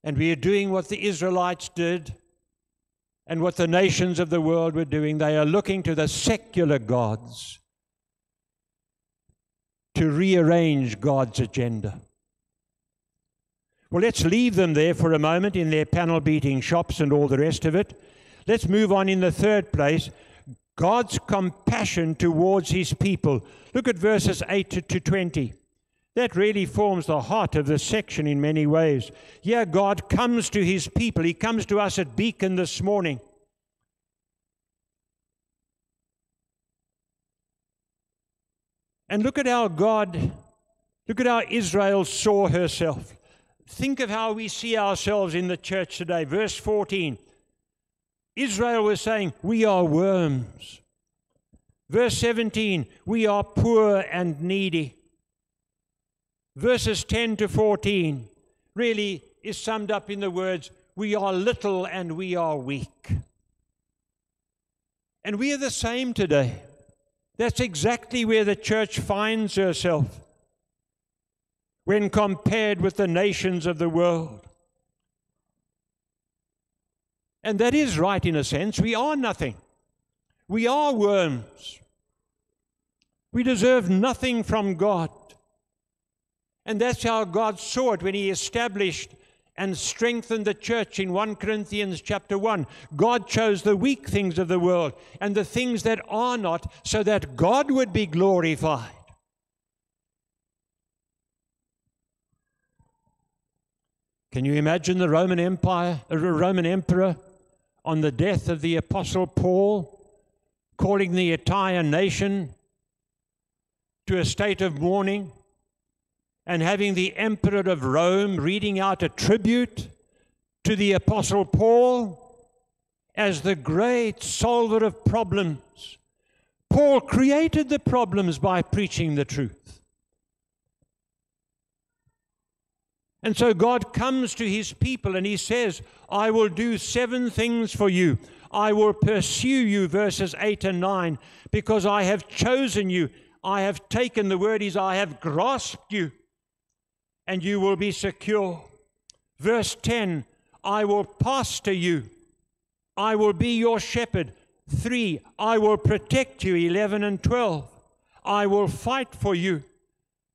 And we are doing what the Israelites did and what the nations of the world were doing. They are looking to the secular gods to rearrange God's agenda. Well, let's leave them there for a moment in their panel beating shops and all the rest of it. Let's move on in the third place God's compassion towards his people. Look at verses 8 to 20. That really forms the heart of this section in many ways. Here, God comes to his people. He comes to us at Beacon this morning. And look at how God, look at how Israel saw herself. Think of how we see ourselves in the church today. Verse 14 Israel was saying, We are worms. Verse 17, we are poor and needy. Verses 10 to 14 really is summed up in the words, We are little and we are weak. And we are the same today. That's exactly where the church finds herself when compared with the nations of the world. And that is right in a sense. We are nothing. We are worms. We deserve nothing from God. And that's how God saw it when He established and strengthened the church in 1 Corinthians chapter 1. God chose the weak things of the world and the things that are not so that God would be glorified. Can you imagine the Roman Empire, uh, a Roman emperor on the death of the apostle Paul calling the entire nation to a state of mourning? And having the emperor of Rome reading out a tribute to the apostle Paul as the great solver of problems. Paul created the problems by preaching the truth. And so God comes to his people and he says, I will do seven things for you. I will pursue you, verses 8 and 9, because I have chosen you. I have taken, the word is, I have grasped you and you will be secure. Verse 10 I will pasture you, I will be your shepherd. 3 I will protect you. 11 and 12 I will fight for you.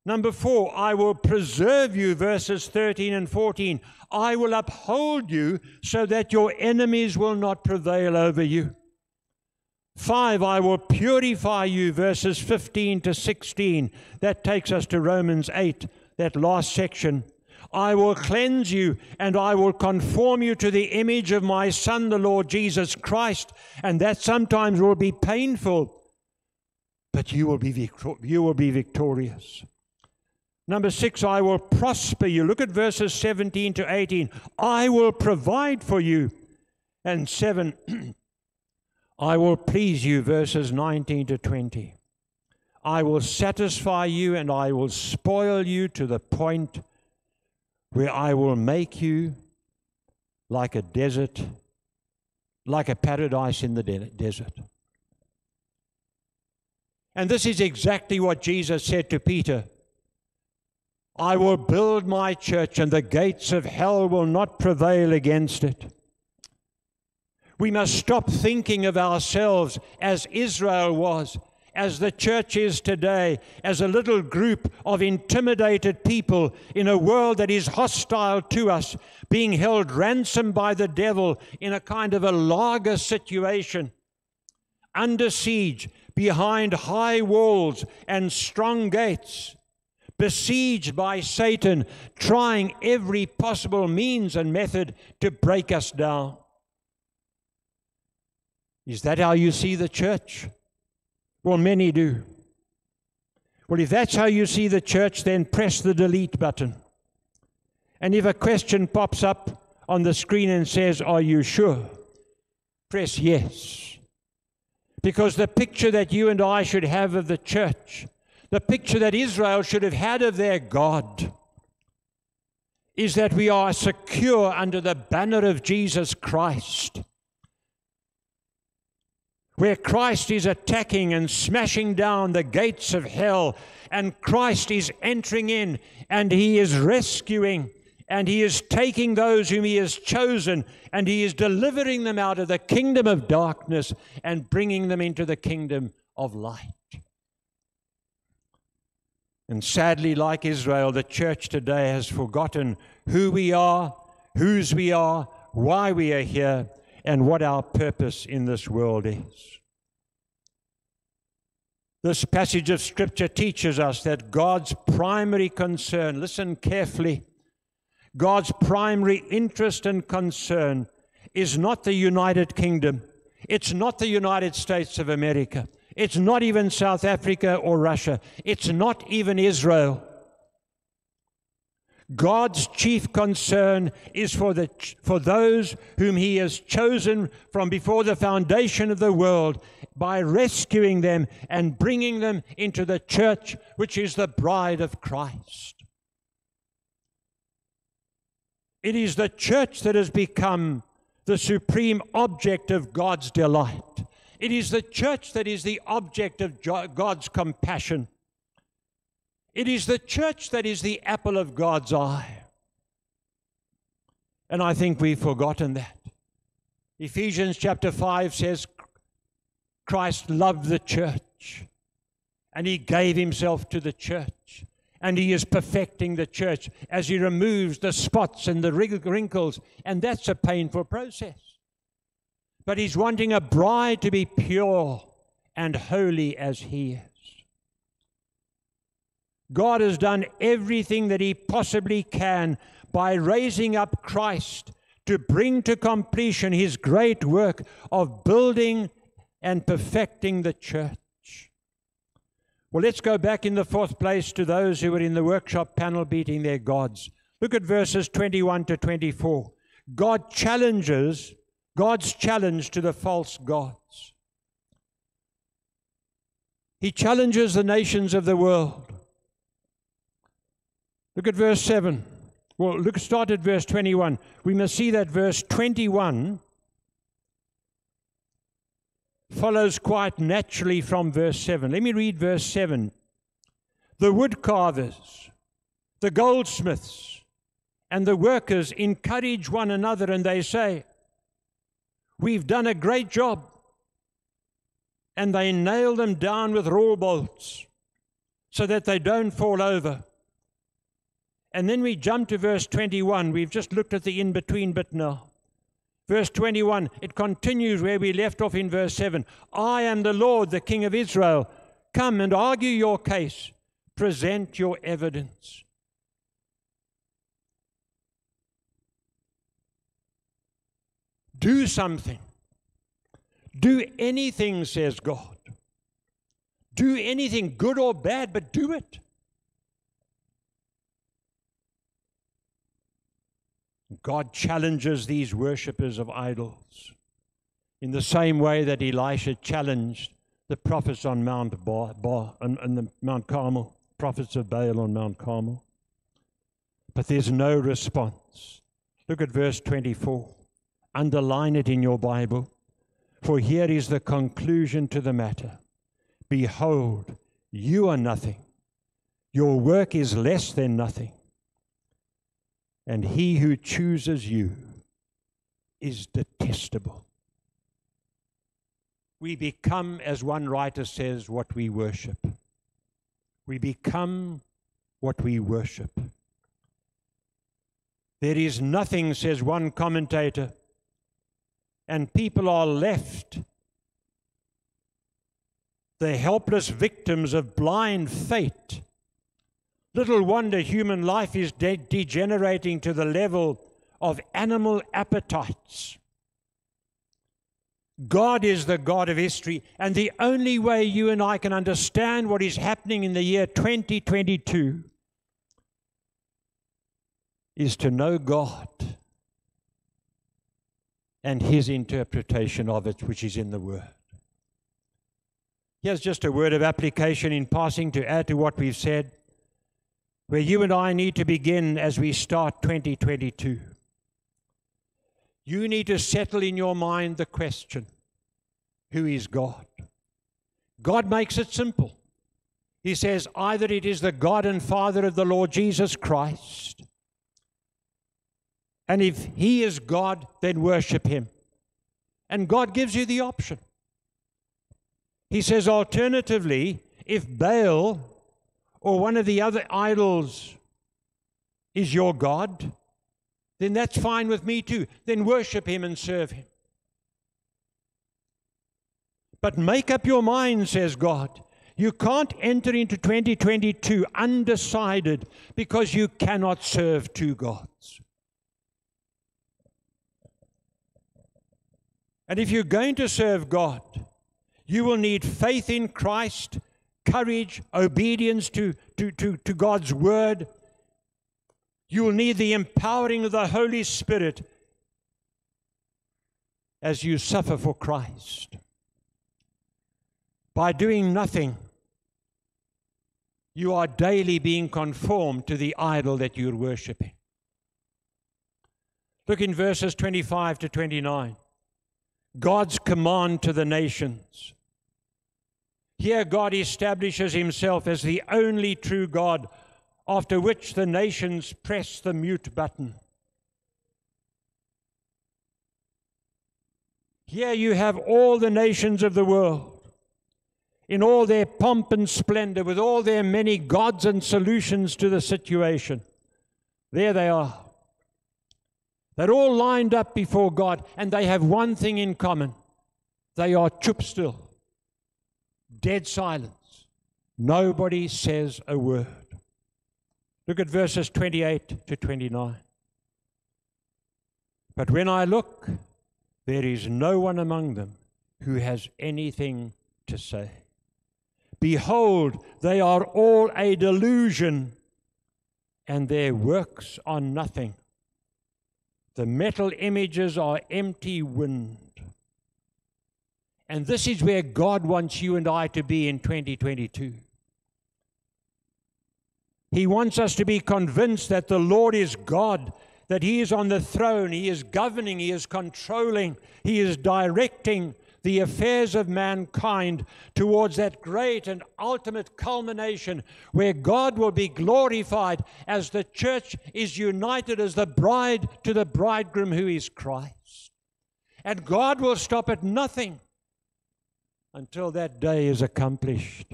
Number 4 I will preserve you. Verses 13 and 14 I will uphold you so that your enemies will not prevail over you. 5 I will purify you. Verses 15 to 16 That takes us to Romans 8 that last section. I will cleanse you and I will conform you to the image of my Son, the Lord Jesus Christ. And that sometimes will be painful, but you will be, victor- you will be victorious. Number six, I will prosper you. Look at verses 17 to 18. I will provide for you. And seven, I will please you, verses 19 to 20. I will satisfy you and I will spoil you to the point where I will make you like a desert, like a paradise in the de- desert. And this is exactly what Jesus said to Peter I will build my church, and the gates of hell will not prevail against it. We must stop thinking of ourselves as Israel was as the church is today, as a little group of intimidated people in a world that is hostile to us, being held ransom by the devil in a kind of a laager situation, under siege, behind high walls and strong gates, besieged by Satan, trying every possible means and method to break us down. Is that how you see the church? Well, many do. Well, if that's how you see the church, then press the delete button. And if a question pops up on the screen and says, Are you sure? Press yes. Because the picture that you and I should have of the church, the picture that Israel should have had of their God, is that we are secure under the banner of Jesus Christ where Christ is attacking and smashing down the gates of hell, and Christ is entering in and he is rescuing and he is taking those whom he has chosen and he is delivering them out of the kingdom of darkness and bringing them into the kingdom of light. And sadly, like Israel, the church today has forgotten who we are, whose we are, why we are here, and what our purpose in this world is. This passage of Scripture teaches us that God's primary concern, listen carefully, God's primary interest and concern is not the United Kingdom. It's not the United States of America. It's not even South Africa or Russia. It's not even Israel. God's chief concern is for, the, for those whom He has chosen from before the foundation of the world by rescuing them and bringing them into the church, which is the bride of Christ. It is the church that has become the supreme object of God's delight. It is the church that is the object of God's compassion. It is the church that is the apple of God's eye. And I think we've forgotten that. Ephesians chapter 5 says Christ loved the church and he gave himself to the church. And he is perfecting the church as he removes the spots and the wrinkles. And that's a painful process. But he's wanting a bride to be pure and holy as he is. God has done everything that He possibly can by raising up Christ to bring to completion His great work of building and perfecting the church. Well, let's go back in the fourth place to those who were in the workshop panel beating their gods. Look at verses 21 to 24. God challenges, God's challenge to the false gods. He challenges the nations of the world. Look at verse 7. Well, look, start at verse 21. We must see that verse 21 follows quite naturally from verse 7. Let me read verse 7. The woodcarvers, the goldsmiths, and the workers encourage one another and they say, We've done a great job. And they nail them down with rawl bolts so that they don't fall over. And then we jump to verse 21. We've just looked at the in between bit now. Verse 21, it continues where we left off in verse 7. I am the Lord, the King of Israel. Come and argue your case, present your evidence. Do something. Do anything, says God. Do anything, good or bad, but do it. God challenges these worshippers of idols in the same way that Elisha challenged the prophets on Mount Bar, Bar on, on the Mount Carmel, prophets of Baal on Mount Carmel. But there's no response. Look at verse 24. Underline it in your Bible. For here is the conclusion to the matter. Behold, you are nothing. Your work is less than nothing and he who chooses you is detestable. we become, as one writer says, what we worship. We become what we worship. There is nothing, says one commentator, and people are left the helpless victims of blind fate. Little wonder human life is de- degenerating to the level of animal appetites. God is the God of history, and the only way you and I can understand what is happening in the year 2022 is to know God and His interpretation of it, which is in the Word. Here's just a word of application in passing to add to what we've said, where you and I need to begin as we start 2022. You need to settle in your mind the question who is God? God makes it simple. He says either it is the God and Father of the Lord Jesus Christ, and if He is God, then worship Him. And God gives you the option. He says, alternatively, if Baal or one of the other idols is your God, then that's fine with me too. Then worship him and serve him. But make up your mind, says God. You can't enter into 2022 undecided because you cannot serve two gods. And if you're going to serve God, you will need faith in Christ, courage, obedience to, to, to, to God's word. You will need the empowering of the Holy Spirit as you suffer for Christ. By doing nothing, you are daily being conformed to the idol that you're worshiping. Look in verses 25 to 29. God's command to the nations. Here, God establishes himself as the only true God, after which the nations press the mute button. Here you have all the nations of the world in all their pomp and splendor, with all their many gods and solutions to the situation. There they are. They're all lined up before God, and they have one thing in common they are chup still, dead silence. Nobody says a word. Look at verses 28 to 29. But when I look, there is no one among them who has anything to say. Behold, they are all a delusion, and their works are nothing. The metal images are empty wind. And this is where God wants you and I to be in 2022. He wants us to be convinced that the Lord is God, that He is on the throne, He is governing, He is controlling, He is directing the affairs of mankind towards that great and ultimate culmination where God will be glorified as the church is united as the bride to the bridegroom who is Christ. And God will stop at nothing until that day is accomplished.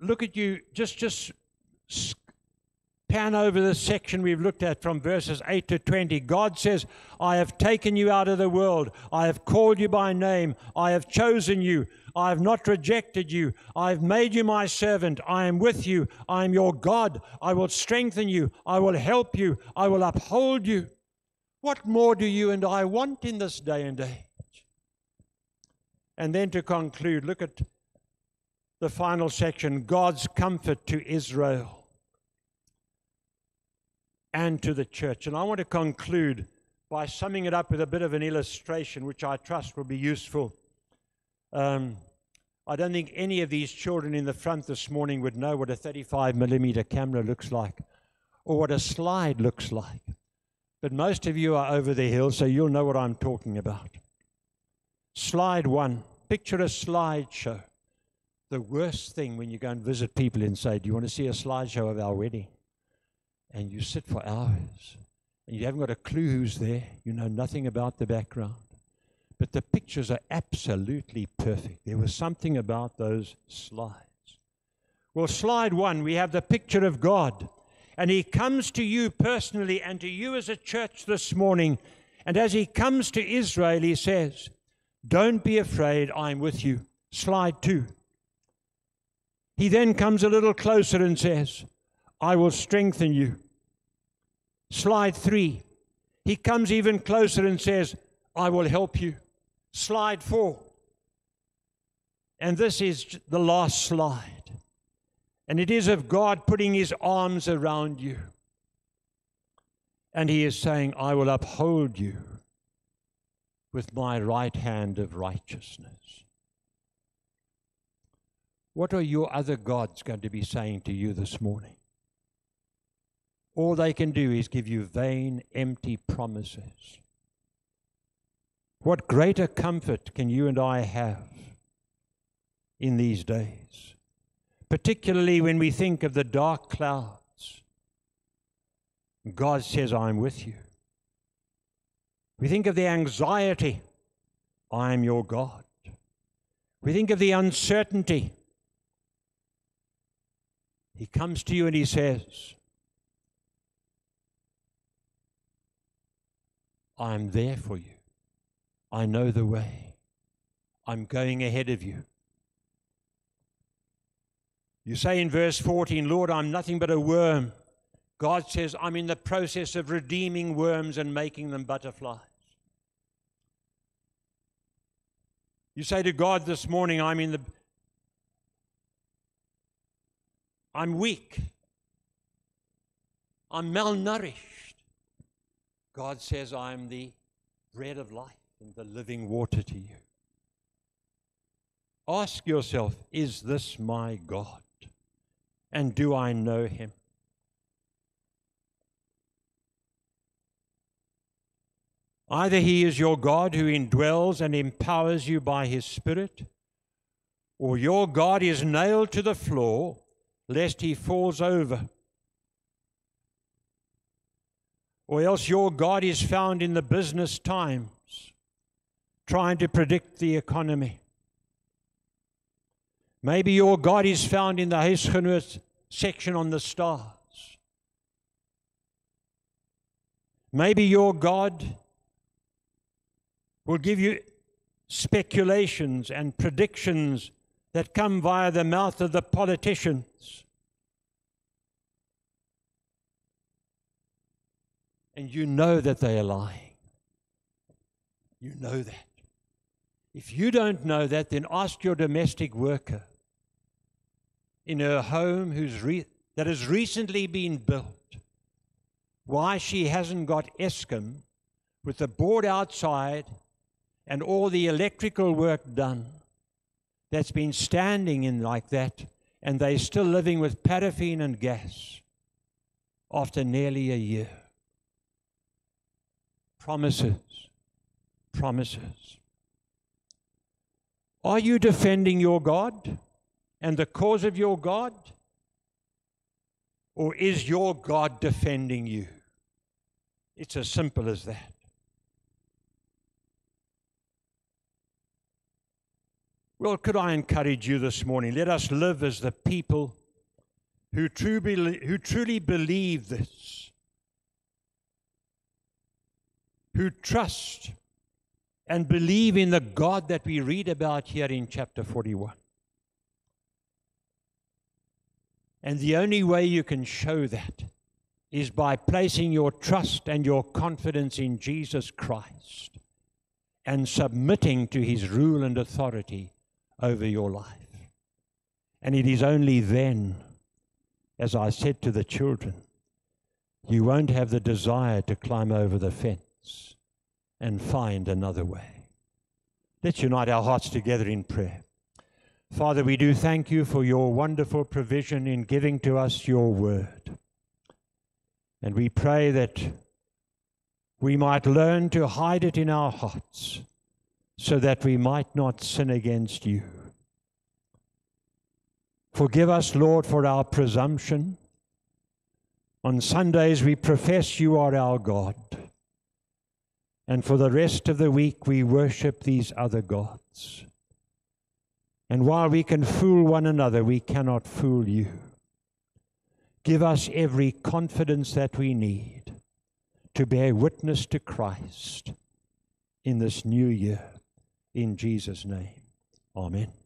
Look at you, just, just pan over the section we've looked at from verses 8 to 20. God says, I have taken you out of the world. I have called you by name. I have chosen you. I have not rejected you. I have made you my servant. I am with you. I am your God. I will strengthen you. I will help you. I will uphold you. What more do you and I want in this day and age? And then to conclude, look at the final section God's comfort to Israel and to the church. And I want to conclude by summing it up with a bit of an illustration, which I trust will be useful. Um, I don't think any of these children in the front this morning would know what a 35 millimeter camera looks like or what a slide looks like. But most of you are over the hill, so you'll know what I'm talking about. Slide one. Picture a slideshow. The worst thing when you go and visit people and say, Do you want to see a slideshow of our wedding? and you sit for hours and you haven't got a clue who's there, you know nothing about the background. But the pictures are absolutely perfect. There was something about those slides. Well, slide one, we have the picture of God. And He comes to you personally and to you as a church this morning. And as He comes to Israel, He says, Don't be afraid, I'm with you. Slide two. He then comes a little closer and says, I will strengthen you. Slide three. He comes even closer and says, I will help you. Slide four. And this is the last slide. And it is of God putting his arms around you. And he is saying, I will uphold you with my right hand of righteousness. What are your other gods going to be saying to you this morning? All they can do is give you vain, empty promises. What greater comfort can you and I have in these days? Particularly when we think of the dark clouds. God says, I'm with you. We think of the anxiety, I am your God. We think of the uncertainty. He comes to you and he says, I'm there for you. I know the way. I'm going ahead of you. You say in verse 14, Lord, I'm nothing but a worm. God says, I'm in the process of redeeming worms and making them butterflies. You say to God this morning, I'm in the I'm weak. I'm malnourished. God says, I'm the bread of life and the living water to you. Ask yourself, is this my God? And do I know him? Either he is your God who indwells and empowers you by his Spirit, or your God is nailed to the floor lest he falls over or else your God is found in the business times, trying to predict the economy. Maybe your God is found in the Huisgenoot section on the stars. Maybe your God will give you speculations and predictions that come via the mouth of the politicians. and you know that they are lying. You know that. If you don't know that, then ask your domestic worker in her home re- that has recently been built why she hasn't got Eskom with the board outside and all the electrical work done that's been standing in like that, and they're still living with paraffin and gas after nearly a year promises. Promises. Are you defending your God and the cause of your God? Or is your God defending you? It's as simple as that. Well, could I encourage you this morning? Let us live as the people who truly, who truly believe this who trust and believe in the God that we read about here in chapter 41. And the only way you can show that is by placing your trust and your confidence in Jesus Christ and submitting to his rule and authority over your life. And it is only then, as I said to the children, you won't have the desire to climb over the fence and find another way. Let's unite our hearts together in prayer. Father, we do thank you for your wonderful provision in giving to us your word. And we pray that we might learn to hide it in our hearts so that we might not sin against you. Forgive us, Lord, for our presumption On Sundays, we profess you are our God. And for the rest of the week, we worship these other gods. And while we can fool one another, we cannot fool you. Give us every confidence that we need to bear witness to Christ in this new year. In Jesus' name, amen.